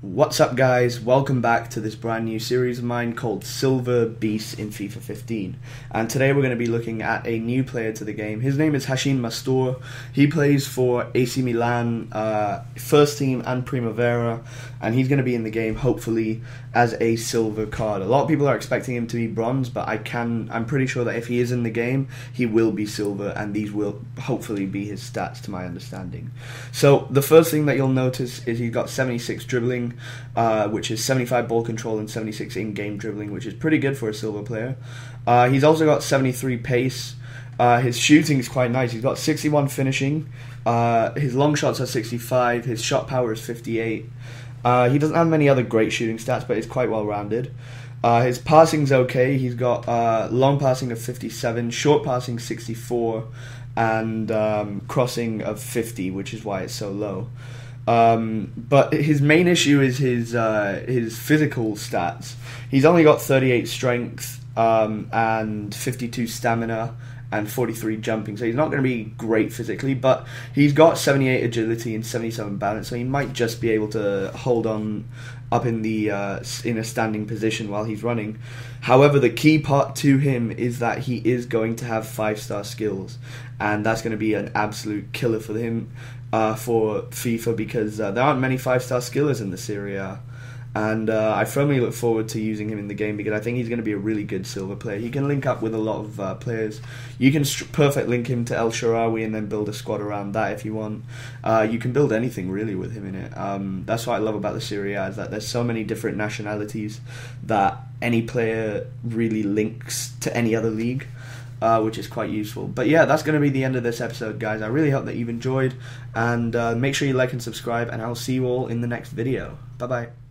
What's up, guys? Welcome back to this brand new series of mine called Silver Beast in FIFA 15. And today we're going to be looking at a new player to the game. His name is Hachim Mastour. He plays for AC Milan, uh, first team and Primavera, and he's going to be in the game hopefully as a silver card. A lot of people are expecting him to be bronze, but I can I'm pretty sure that if he is in the game, he will be silver, and these will hopefully be his stats to my understanding. So the first thing that you'll notice is he's got 76 dribbling uh, which is 75 ball control and 76 in-game dribbling, which is pretty good for a silver player. Uh, he's also got 73 pace. Uh, his shooting is quite nice. He's got 61 finishing. Uh, his long shots are 65. His shot power is 58. Uh, he doesn't have many other great shooting stats, but he's quite well rounded. Uh, his passing's okay. He's got uh, long passing of 57, short passing 64, and um, crossing of 50, which is why it's so low. Um, but his main issue is his uh, his physical stats. He's only got 38 strength um, and 52 stamina and 43 jumping, so he's not going to be great physically. But he's got 78 agility and 77 balance, so he might just be able to hold on up in the uh, in a standing position while he's running. However, the key part to him is that he is going to have five star skills, and that's going to be an absolute killer for him uh, for FIFA because uh, there aren't many five star skillers in the Serie A. And uh, I firmly look forward to using him in the game because I think he's going to be a really good silver player. He can link up with a lot of uh, players. You can perfect link him to El Shaarawy and then build a squad around that if you want. Uh, you can build anything really with him in it. Um, that's what I love about the Serie A is that there's so many different nationalities that any player really links to any other league uh, which is quite useful. But yeah, that's going to be the end of this episode, guys. I really hope that you've enjoyed, and uh, make sure you like and subscribe, and I'll see you all in the next video. Bye bye.